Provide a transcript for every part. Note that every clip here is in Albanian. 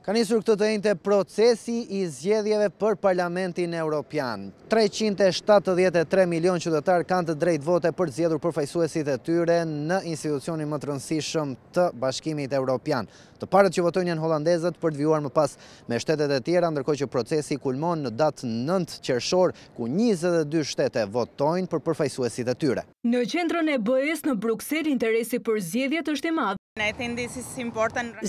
Ka nisur këtë të enjte procesi i zgjedhjeve për Parlamentin Europian. 373 milion qytetarë kanë të drejtë vote për të zgjedhur përfaqësuesit e tyre në institucionin më të rëndësishëm të Bashkimit Europian. Të parët që votojnë janë holandezët për të vijuar më pas me shtetet e tjera, ndërkohë që procesi kulmon në datë 9 qershor, ku 22 shtete votojnë për përfaqësuesit e tyre. Në qendrën e BE-së në Bruksel interesi për zgjedhjet është i madh.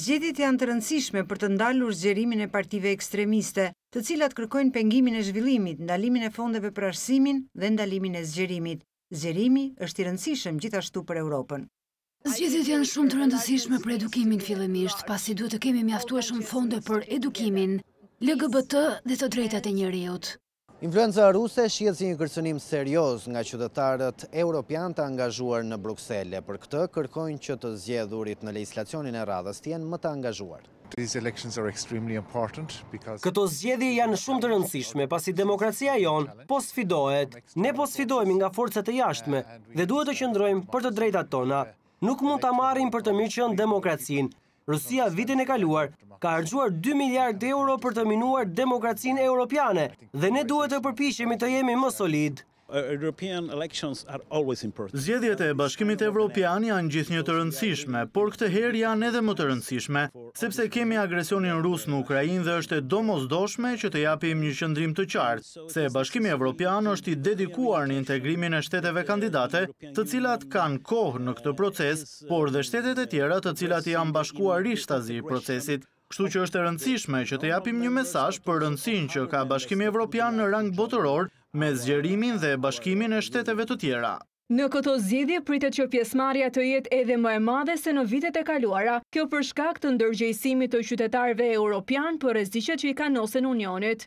Zgjedhjet janë të rëndësishme për të ndalur zgjerimin e partive ekstremiste, të cilat kërkojnë pengimin e zhvillimit, ndalimin e fondeve për arsimin dhe ndalimin e zgjerimit. Zgjerimi është i rëndësishëm gjithashtu për Europën. Zgjedhjet janë shumë të rëndësishme për edukimin fillimisht, pasi duhet të kemi mjaftueshëm fonde për edukimin, LGBT dhe të drejtat e njeriut. Influenca ruse shihet si një kërcënim serioz nga qytetarët europianë të angazhuar në Bruksel e për këtë kërkojnë që të zgjedhurit në legjislacionin e radhës të jenë më të angazhuar. Këto zgjedhje janë shumë të rëndësishme pasi demokracia jonë po sfidohet. Ne po sfidohemi nga forcat e jashtme dhe duhet të qëndrojmë për të drejtat tona. Nuk mund ta marrim për të mirëqenë demokracinë Rusia vitin e kaluar ka harxhuar 2 miliard euro për të minuar demokracinë europiane dhe ne duhet të përpiqemi të jemi më solid. Zgjedhjet e Bashkimit Evropian janë gjithnjë të rëndësishme, por këtë herë janë edhe më të rëndësishme, sepse kemi agresionin rus në Ukrainë dhe është e domosdoshme që të japim një qëndrim të qartë, se Bashkimi Evropian është i dedikuar në integrimin e shteteve kandidate, të cilat kanë kohë në këtë proces, por dhe shtetet e tjera të cilat i janë bashkuar rishtazi procesit, kështu që është e rëndësishme që të japim një mesazh për rëndësinë që ka Bashkimi Evropian në rang botëror me zgjerimin dhe bashkimin e shteteve të tjera. Në këto zgjedhje pritet që pjesëmarrja të jetë edhe më e madhe se në vitet e kaluara, kjo për shkak të ndërgjegjësimit të qytetarëve europianë për rreziqet që i kanosen Unionit.